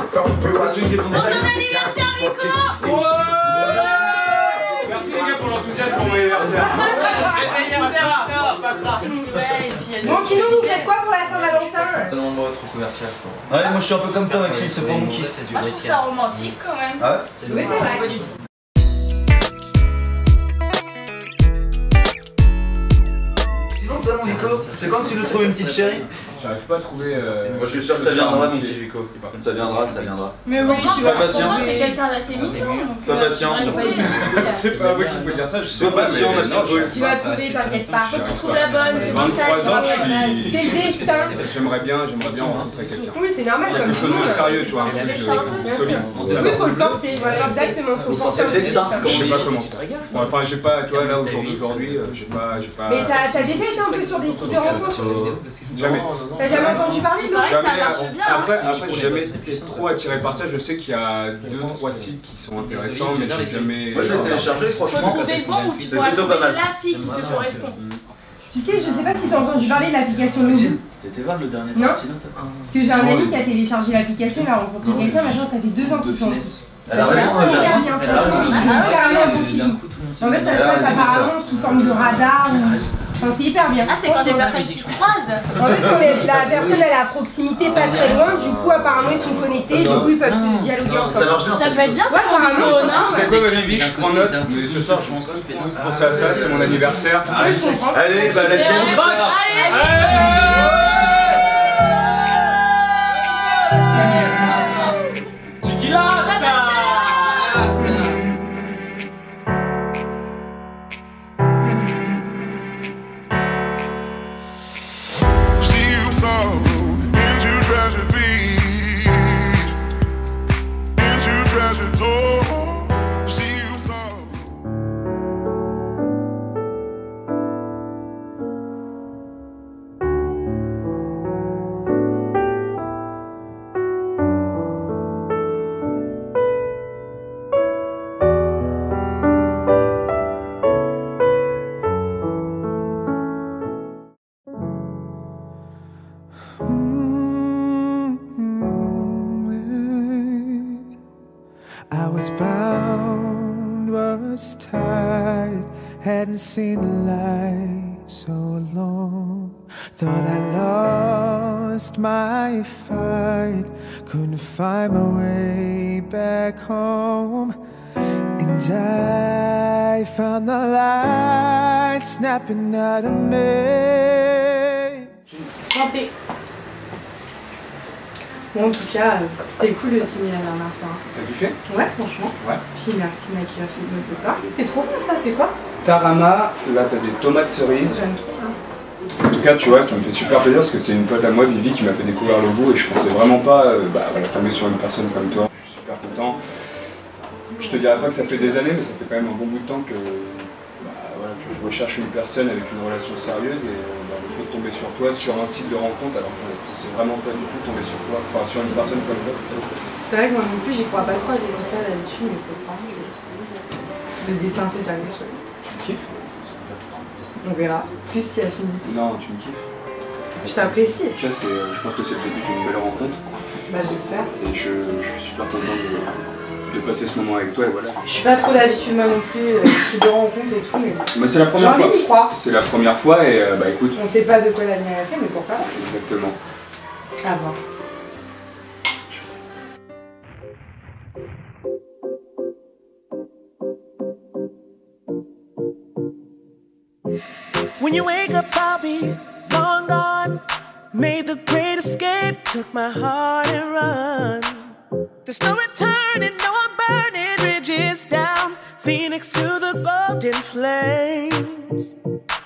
Bon anniversaire, Nico Merci les gars pour l'enthousiasme pour mon anniversaire. Vous faites quoi pour la Saint-Valentin Non, moi, trop commercial. quoi. Ouais, moi je suis un peu comme toi, Maxime, c'est pas mon kiff. Je trouve ça romantique quand même. Ah ouais Oui, c'est vrai. C'est quand que tu nous trouves une petite chérie J'arrive pas à trouver. euh, Moi, je suis sûr que ça viendra, mon petit Nico. Ça viendra, ça viendra. Mais oui, tu Sois vas. patient. T'es quelqu'un d'assez mignon. Sois euh, patient. C'est pas moi qui peux dire ça, Sois pas. patient, ma petite boule. Tu vas trouver, t'inquiète pas. Faut que tu trouves la bonne, c'est comme ça. 23 ans, je c'est le destin. J'aimerais bien, j'aimerais bien rencontrer quelqu'un. Oui, c'est normal comme Quelque chose de sérieux, tu vois, solide. Du coup, il faut le forcer. Voilà, exactement. Faut forcer le destin, Je sais pas comment. Bon, enfin, j'ai pas, tu vois, là, au jour d'aujourd'hui, euh, j'ai pas, j'ai pas. Mais t'as t'as déjà été un peu sur des sites de rencontres Jamais. T'as jamais entendu parler de Laurent ça marche bien. hein. Après, après j'ai jamais été trop attiré par ça. Je sais qu'il y a deux, trois sites qui sont intéressants, mais j'ai jamais. Moi, je l'ai téléchargé, Faut franchement. trouver le bon où tu C'est pourras plutôt trouver pas mal. la fille qui te correspond. Tu sais, je sais pas si t'as entendu parler de l'application. T'étais voir le dernier Non. Parce que j'ai un ami qui a téléchargé l'application, il a rencontré quelqu'un, maintenant ça fait deux ans De qu'ils sont. Elle a Ça raison, se passe elle a raison. Elle a franchement, raison. il joue super bien au bon feeling. En fait, ça se passe apparemment sous forme de radar. ou- C'est hyper bien. Ah, c'est quand des personnes qui se croisent. En fait, quand la personne elle est à proximité, pas très loin, du coup, apparemment, ils sont connectés, du coup, ils peuvent se dialoguer Ça ensemble. marche bien, Ça peut être bien, Ouais, ça, pour sais quoi, ma vie, je prends note, mais ce soir, je pense penser à ça, c'est mon anniversaire. Ouais, je comprends. Allez, bah la tienne. Was bound, was tied, hadn't seen the light so long. Thought I lost my fight, couldn't find my way back home. And I found the light snapping out of me. Bon, en tout cas, euh, c'était cool de signer la dernière fois. T'as kiffé? Ouais, franchement. Ouais. Puis merci de m'accueillir chez toi ce soir. C'est trop bon ça, c'est quoi? Tarama, là t'as des tomates cerises. J'aime trop. hein. En tout cas, tu vois, ça me fait super plaisir parce que c'est une pote à moi, Vivi, qui m'a fait découvrir le goût et je pensais vraiment pas euh, bah, voilà, tomber sur une personne comme toi. Je suis super content. Je te dirais pas que ça fait des années, mais ça fait quand même un bon bout de temps que je recherche une personne avec une relation sérieuse et euh, bah, le fait de tomber sur toi sur un site de rencontre alors que je pensais vraiment pas du tout tomber sur toi, enfin sur une personne comme toi. C'est vrai que moi non plus, j'y crois pas trop à ces trucs-là là-dessus, mais il faut prendre le destin fait les choses. Tu kiffes? On verra. Plus si elle finit. Non, tu me kiffes. Je t'apprécie. Tu vois, c'est, euh, je pense que c'est le début d'une belle rencontre Bah j'espère. et je, je suis super content de, de passer ce moment avec toi et voilà. Je suis pas trop d'habitude moi non plus, euh, si de rencontres et tout, mais Moi, c'est la première fois. envie d'y croire. C'est la première fois et euh, bah écoute, On sait pas de quoi l'avenir est fait, mais pourquoi exactement. À voir. When you wake up, I'll be long gone. Made the great escape, took my heart and run. There's no burning bridges down, Phoenix to the golden flames.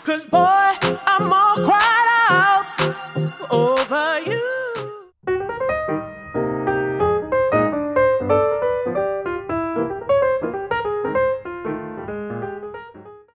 Cause boy, I'm all cried out.